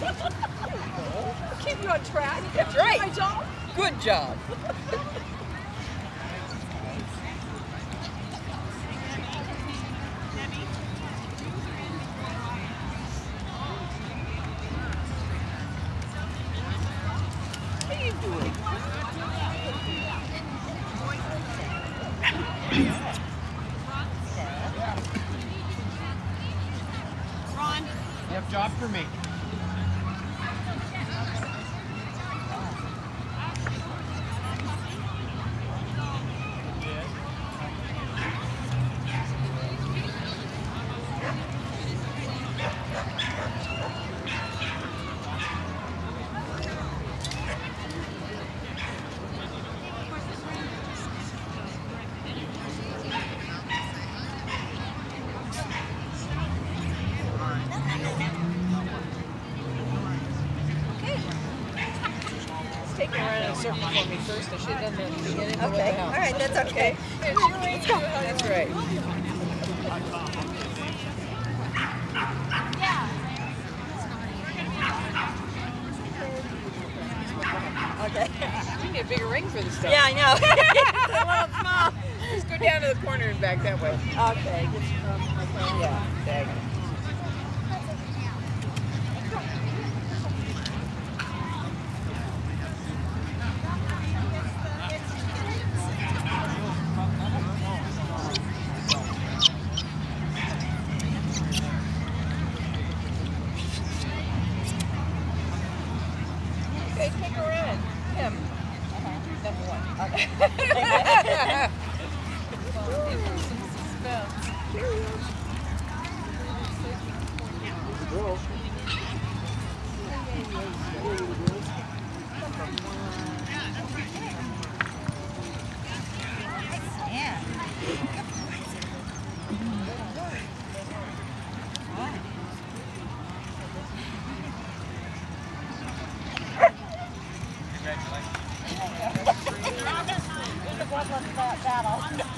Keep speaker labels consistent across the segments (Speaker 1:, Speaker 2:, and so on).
Speaker 1: Keep you on track.
Speaker 2: That's right.
Speaker 1: My job.
Speaker 2: Good job. What are you doing?
Speaker 3: You have job for me.
Speaker 2: Her around in a circle for me first. I should have done that at the beginning. but what
Speaker 1: Okay. All right. That's okay.
Speaker 2: Let's go. That's right.
Speaker 1: Okay.
Speaker 2: We need a bigger ring for this stuff.
Speaker 1: Yeah, I know. it's a little small.
Speaker 2: Just go down to the corner and back that way.
Speaker 1: Okay.
Speaker 2: Yeah. Okay, take her in. Him. Number one. Okay.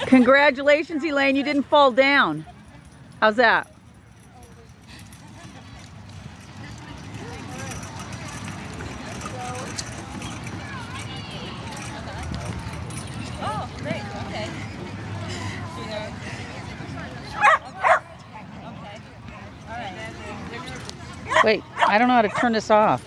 Speaker 4: Congratulations, Elaine. You didn't fall down. How's that? Wait, I don't know how to turn this off.